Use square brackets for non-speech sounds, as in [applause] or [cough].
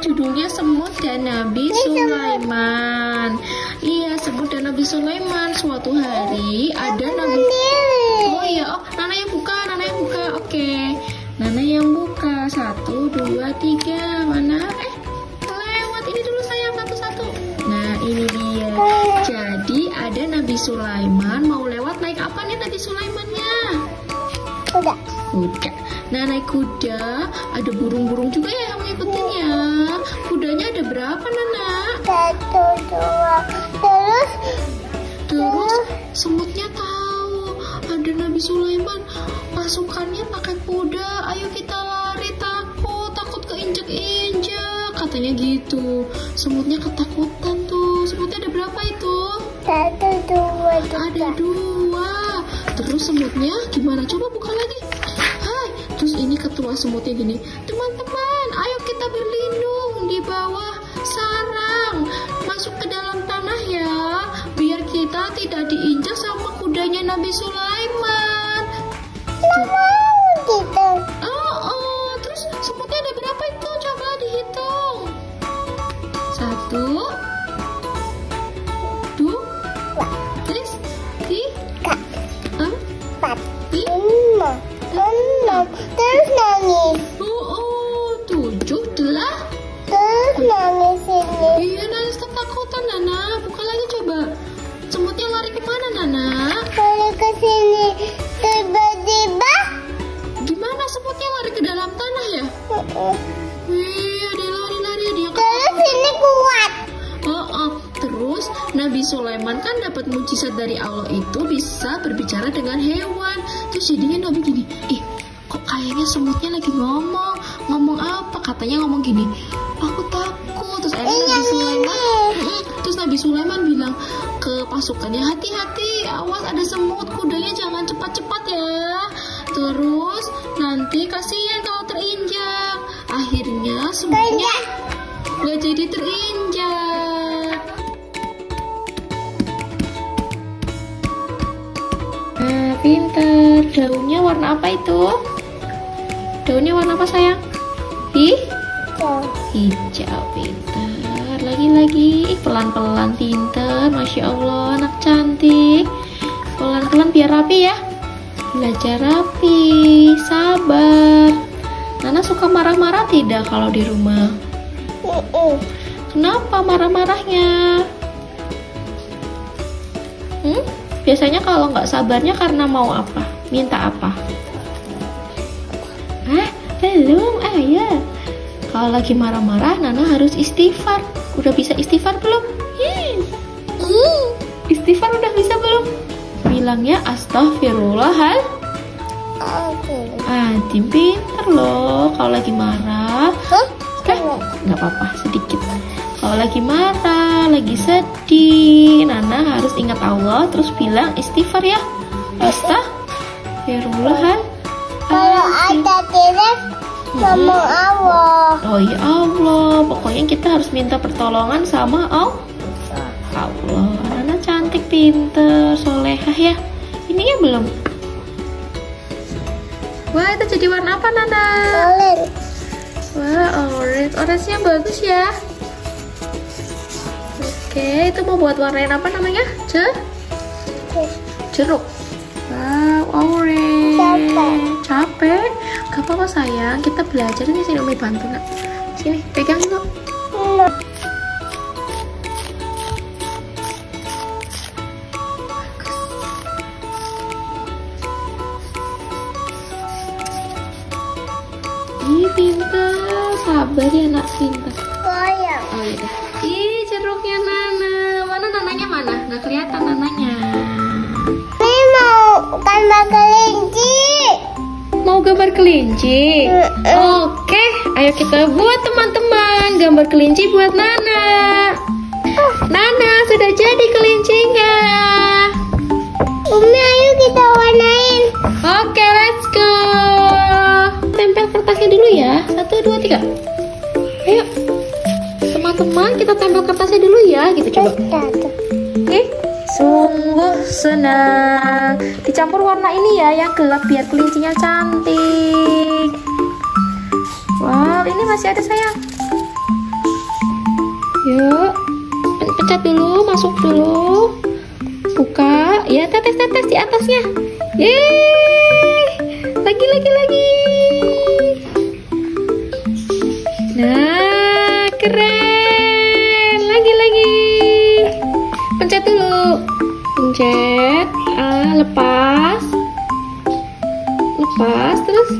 judulnya Semut dan Nabi Sulaiman. Iya, Semut dan Nabi Sulaiman. Suatu hari ada Nabi. Oh iya, oh Nana yang buka, Nana yang buka. Oke, Nana yang buka. Satu, dua, tiga. Mana? Eh, lewat ini dulu sayang satu-satu. Nah, ini dia. Jadi ada Nabi Sulaiman mau lewat naik apa nih Nabi Sulaimannya? Udah. Kuda. Nah naik kuda ada burung-burung juga ya yang ngikutinnya. Kudanya ada berapa Nana? Satu, dua. Terus, Terus semutnya tahu ada Nabi Sulaiman pasukannya pakai kuda. Ayo kita lari takut takut keinjek-injek katanya gitu. Semutnya ketakutan tuh. Semutnya ada berapa itu? satu, dua, Ada tiga. dua. Terus semutnya gimana? Coba buka lagi. Hai. Terus ini ketua semutnya gini. Teman-teman, berlindung di bawah sarang. Masuk ke dalam tanah ya. Biar kita tidak diinjak sama kudanya Nabi Sulaiman. Mau gitu. Oh, oh. Terus semutnya ada berapa itu? Coba dihitung. Satu. Dua. Tiga. Empat, lima, enam. Terus nangis. Iya, nangis ketakutan, Nana. Buka lagi coba. Semutnya lari ke mana, Nana? Kalau ke sini tiba-tiba. Gimana semutnya lari ke dalam tanah ya? Wih, ada lari-lari dia. Terus ini kuat. Oh, oh. Terus Nabi Sulaiman kan dapat mujizat dari Allah itu bisa berbicara dengan hewan. Terus jadinya Nabi gini, ih kok kayaknya semutnya lagi ngomong. Ngomong apa? Katanya ngomong gini, Terus akhirnya Nabi Sulaiman, Mm-mm. [laughs] terus Nabi Sulaiman bilang ke pasukannya, hati-hati, awas ada semut, kudanya jangan cepat-cepat ya. Terus nanti kasihan kalau terinjak. Akhirnya semutnya nggak jadi terinjak. Nah, pinter. Daunnya warna apa itu? Daunnya warna apa sayang? Ih, Tuh. hijau pinter. Lagi-lagi pelan-pelan pinter. Masya Allah, anak cantik. Pelan-pelan biar rapi ya. Belajar rapi, sabar. Nana suka marah-marah tidak kalau di rumah? Mm-mm. Kenapa marah-marahnya? Hmm? Biasanya kalau nggak sabarnya karena mau apa? Minta apa? Hah? Belum, ayah. Kalau lagi marah-marah, Nana harus istighfar. Udah bisa istighfar belum? Hmm. Ih. Istighfar udah bisa belum? Bilangnya astagfirullahal. Oke. Adim pinter loh. Kalau lagi marah, Hah? Eh, nggak apa-apa sedikit. Kalau lagi marah, lagi sedih, Nana harus ingat Allah, terus bilang istighfar ya. Astagfirullahaladzim. Kalau ada tidak ngomong Allah. Oh ya Allah, pokoknya kita harus minta pertolongan sama Allah. Allah, Nana cantik, pinter, solehah ya. Ininya belum. Wah, itu jadi warna apa, Nana? Boleh. Wah, orange. Orange-nya bagus ya. Oke, itu mau buat warnain apa namanya? Ce? Jeruk. Wow, orange. Capek. Capek? Gak apa-apa sayang, kita belajar nih sini Umi bantu nak. Sini, pegang dulu. Nah, Ih, pintar. Sabar ya nak, goyang. Oh iya. Ih, jeruknya Nana. Mana nananya mana? Nggak kelihatan nananya. Ini mau tambah kelinci. Mau gambar kelinci? Oke, ayo kita buat teman-teman gambar kelinci buat Nana. Nana, sudah jadi kelincinya. Umi ayo kita warnain. Oke, let's go. Tempel kertasnya dulu ya. Satu, dua, tiga. Ayo. Teman-teman, kita tempel kertasnya dulu ya. Gitu coba. Senang. Dicampur warna ini ya yang gelap biar kelincinya cantik. Wow, ini masih ada sayang. pencet dulu masuk dulu. Buka. Ya tetes tetes di atasnya. Yeay. Lagi lagi lagi. Nah keren. Lagi lagi. Pencet dulu pencet ah lepas. Lepas terus